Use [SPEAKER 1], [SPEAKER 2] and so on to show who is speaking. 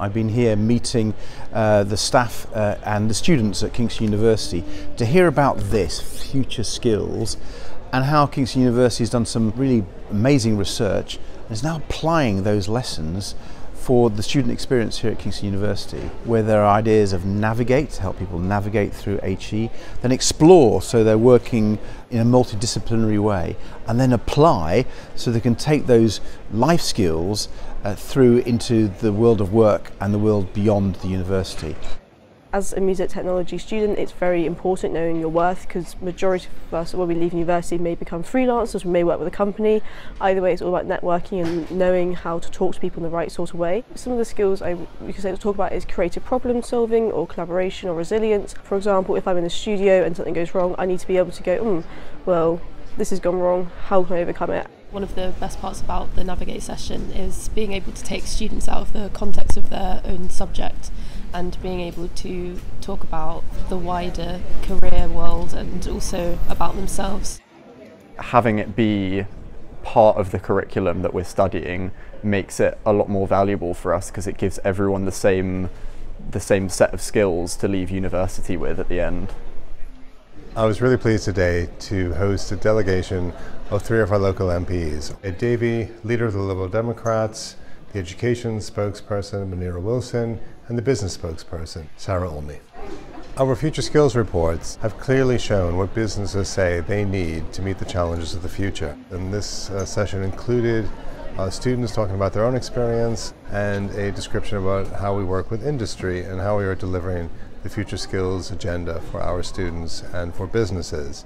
[SPEAKER 1] I've been here meeting uh, the staff uh, and the students at Kingston University to hear about this, future skills, and how Kingston University has done some really amazing research and is now applying those lessons for the student experience here at Kingston University, where there are ideas of navigate, to help people navigate through HE, then explore, so they're working in a multidisciplinary way, and then apply, so they can take those life skills uh, through into the world of work and the world beyond the university.
[SPEAKER 2] As a music technology student, it's very important knowing your worth because majority of us, when we leave university, may become freelancers, we may work with a company. Either way, it's all about networking and knowing how to talk to people in the right sort of way. Some of the skills I you can say to talk about is creative problem solving or collaboration or resilience. For example, if I'm in the studio and something goes wrong, I need to be able to go, mm, well, this has gone wrong, how can I overcome it?
[SPEAKER 3] One of the best parts about the Navigate session is being able to take students out of the context of their own subject and being able to talk about the wider career world and also about themselves.
[SPEAKER 4] Having it be part of the curriculum that we're studying makes it a lot more valuable for us because it gives everyone the same the same set of skills to leave university with at the end.
[SPEAKER 5] I was really pleased today to host a delegation of three of our local MPs. Ed Davey, leader of the Liberal Democrats, the education spokesperson, Munira Wilson, and the business spokesperson, Sarah Olney. Our future skills reports have clearly shown what businesses say they need to meet the challenges of the future. And this uh, session included uh, students talking about their own experience and a description about how we work with industry and how we are delivering the future skills agenda for our students and for businesses.